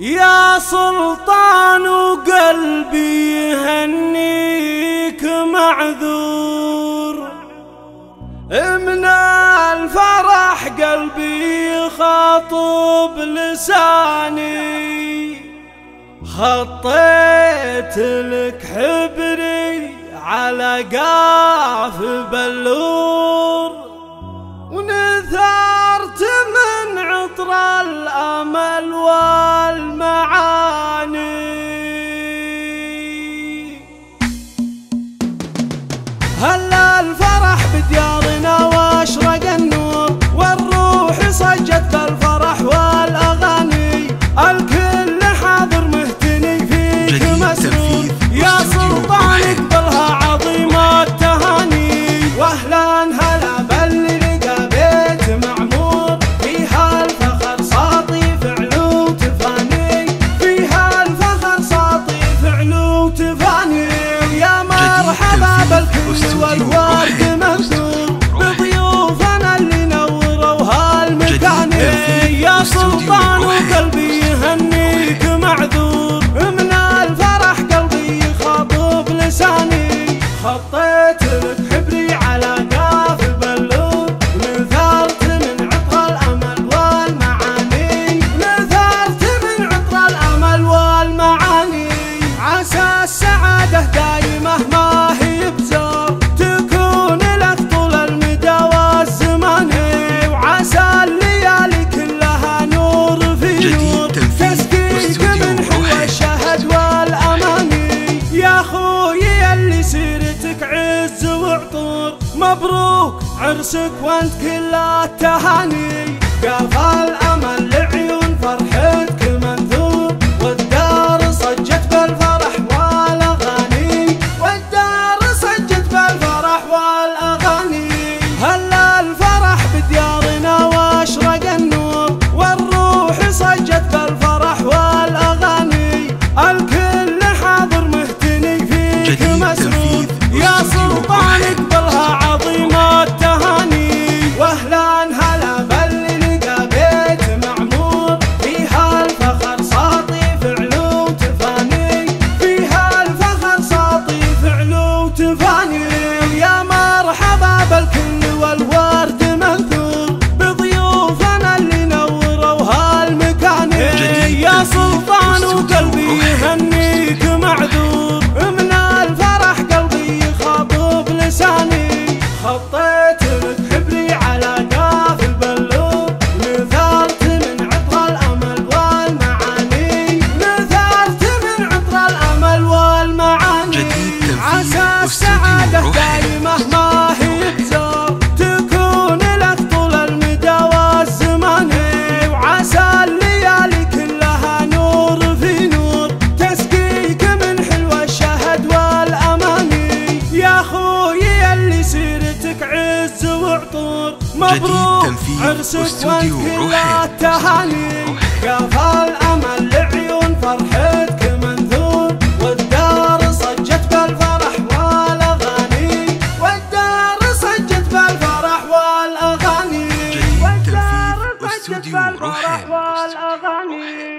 يا سلطان وقلبي يهنيك معذور. من الفرح قلبي خاطب لساني. خطيت لك حبري على قاف بلور Hello. خطيت حبري على قاف البلوم نثرت من عطر الأمل والمعاني. نثرت من عطر الأمل والمعاني. عسى السعادة دايمة مبروك عرسك وانت كل التهاني قاف الامل لعيون فرحتك divine مبروك. جديد تنفيذ عرسك واستوديو روحي. التهاني كفى الأمل لعيون فرحتك منذور. والدار صجت بالفرح والأغاني. والدار صجت بالفرح والأغاني. والدار صجت بالفرح والأغاني.